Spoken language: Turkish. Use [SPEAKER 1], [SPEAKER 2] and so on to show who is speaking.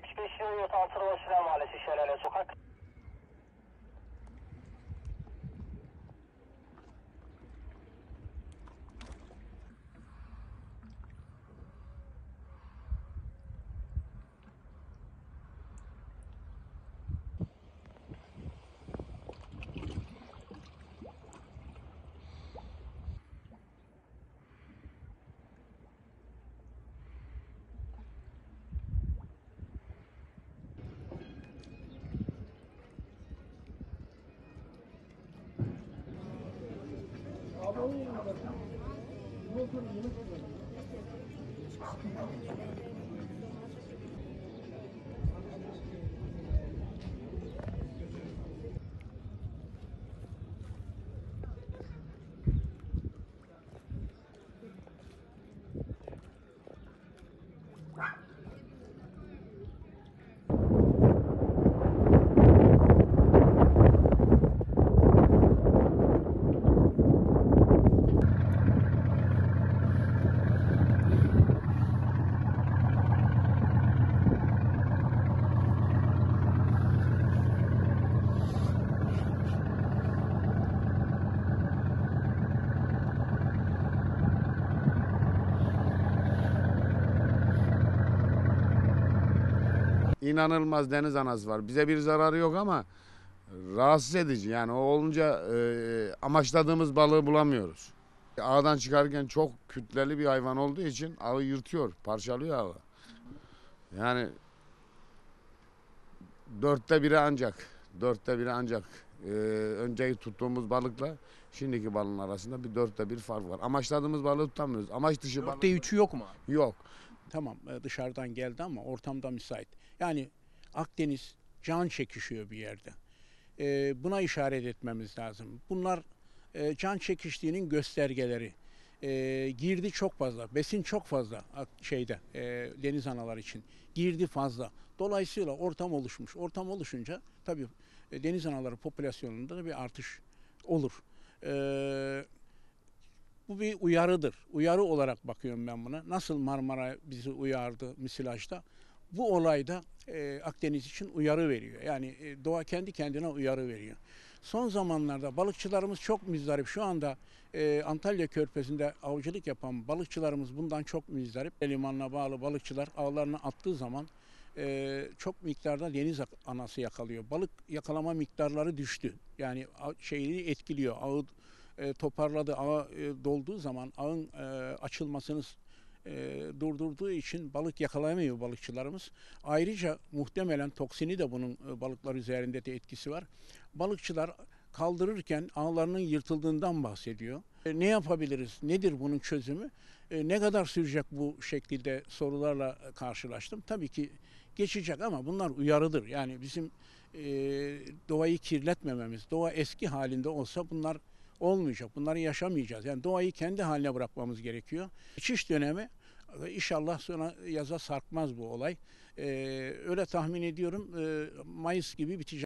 [SPEAKER 1] 75 Yoyot Antrenör Sinan Mahallesi Şelale Sokak. Thank you.
[SPEAKER 2] İnanılmaz deniz anası var. Bize bir zararı yok ama rahatsız edici. Yani o olunca e, amaçladığımız balığı bulamıyoruz. Ağdan çıkarken çok kütleli bir hayvan olduğu için ağı yırtıyor, parçalıyor ağı. Yani dörtte biri ancak, dörtte biri ancak e, önceki tuttuğumuz balıkla şimdiki balığın arasında bir dörtte bir fark var. Amaçladığımız balığı tutamıyoruz. Amaç dışı balık
[SPEAKER 3] Dörtte üçü yok mu?
[SPEAKER 2] yok.
[SPEAKER 3] Tamam e, dışarıdan geldi ama ortamda müsait. Yani Akdeniz can çekişiyor bir yerde. E, buna işaret etmemiz lazım. Bunlar e, can çekiştiğinin göstergeleri. Girdi çok fazla, besin çok fazla şeyde e, deniz analar için. Girdi fazla. Dolayısıyla ortam oluşmuş. Ortam oluşunca tabii e, deniz anaları popülasyonunda da bir artış olur. E, bu bir uyarıdır. Uyarı olarak bakıyorum ben buna. Nasıl Marmara bizi uyardı misilajda. Bu olayda e, Akdeniz için uyarı veriyor. Yani e, doğa kendi kendine uyarı veriyor. Son zamanlarda balıkçılarımız çok müzdarip. Şu anda e, Antalya Körfezi'nde avcılık yapan balıkçılarımız bundan çok müzdarip. Limanına bağlı balıkçılar avlarını attığı zaman e, çok miktarda deniz anası yakalıyor. Balık yakalama miktarları düştü. Yani şeyini etkiliyor. Ağı e, toparladı, ağı e, dolduğu zaman ağın e, açılmasını e, durdurduğu için balık yakalayamıyor balıkçılarımız. Ayrıca muhtemelen toksini de bunun e, balıklar üzerinde de etkisi var. Balıkçılar kaldırırken ağlarının yırtıldığından bahsediyor. E, ne yapabiliriz? Nedir bunun çözümü? E, ne kadar sürecek bu şekilde sorularla karşılaştım. Tabii ki geçecek ama bunlar uyarıdır. Yani bizim e, doğayı kirletmememiz, doğa eski halinde olsa bunlar olmayacak. Bunları yaşamayacağız. Yani doğayı kendi haline bırakmamız gerekiyor. Geçiş dönemi inşallah sonra yaza sarkmaz bu olay. E, öyle tahmin ediyorum e, Mayıs gibi bitecek.